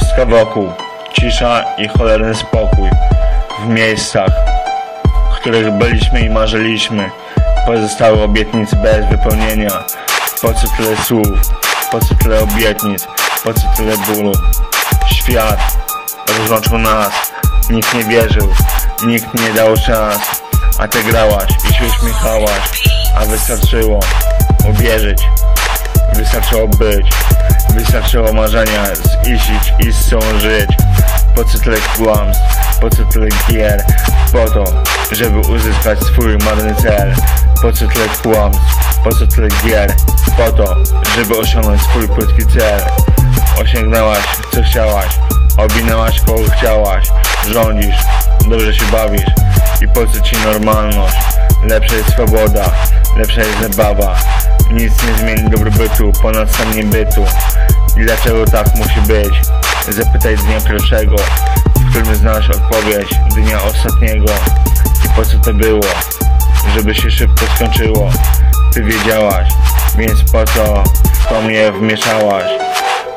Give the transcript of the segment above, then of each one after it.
Pustka wokół, cisza i cholerny spokój. W miejscach, w których byliśmy i marzyliśmy, pozostały obietnice bez wypełnienia. Po co tyle słów, po co tyle obietnic, po co tyle bólu? Świat rozłączył nas, nikt nie wierzył, nikt nie dał szans, a ty grałaś i się uśmiechałaś, a wystarczyło uwierzyć, wystarczyło być, wystarczyło marzenia ziścić i z sobą żyć. Po co tyle kłamstw, po co tyle gier, po to, żeby uzyskać swój marny cel. Po co tyle kłamstw, po co tyle gier, po to, żeby osiągnąć swój płytki cel. Osiągnęłaś, co chciałaś, owinęłaś, kogo chciałaś, rządzisz, dobrze się bawisz i po co ci normalność? Lepsza jest swoboda, lepsza jest zabawa, nic nie zmieni dobrobytu ponad sam niebytu. I dlaczego tak musi być? Zapytaj dnia pierwszego, w którym znasz odpowiedź dnia ostatniego. I po co to było? Żeby się szybko skończyło. Ty wiedziałaś, więc po co to mnie wmieszałaś?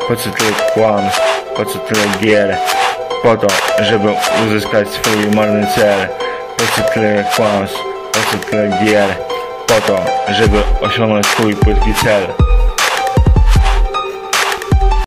Po co tyle kłamstw? Po co tyle gier? Po to, żeby uzyskać swój marny cel. Po co tyle kłamstw? Po co tyle gier? Po to, żeby osiągnąć swój płytki cel.